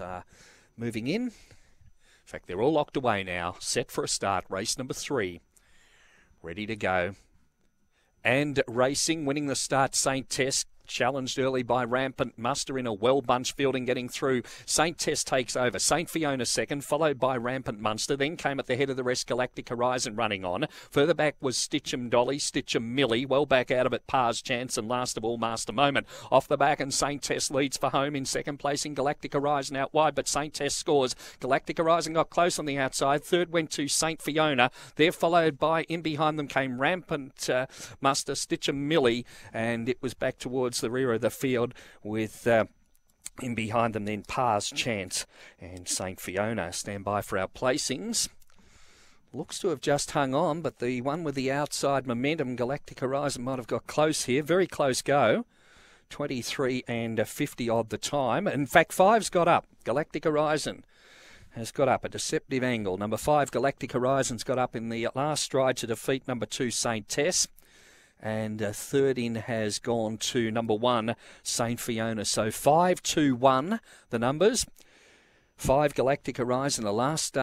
uh, moving in. In fact, they're all locked away now. Set for a start. Race number three. Ready to go. And racing, winning the start, St. Tess challenged early by Rampant Muster in a well bunched field and getting through. St. Tess takes over. St. Fiona second, followed by Rampant Munster. Then came at the head of the rest Galactic Horizon running on. Further back was Stitchem Dolly, Stitchem Millie. Well back out of it, Pars Chance, and last of all, Master Moment. Off the back, and St. Tess leads for home in second place in Galactic Horizon out wide, but St. Tess scores. Galactic Horizon got close on the outside. Third went to St. Fiona. They're followed by, in behind them came Rampant uh, Muster, Stitchem Millie, and it was back the rear of the field with. Uh, in behind them, then Pars Chance and St. Fiona stand by for our placings. Looks to have just hung on, but the one with the outside momentum, Galactic Horizon, might have got close here. Very close go. 23 and 50 odd the time. In fact, five's got up. Galactic Horizon has got up a deceptive angle. Number five, Galactic Horizon's got up in the last stride to defeat number two, St. Tess and uh, third in has gone to number one, St. Fiona. So 5 2 1, the numbers. Five Galactic Horizon, the last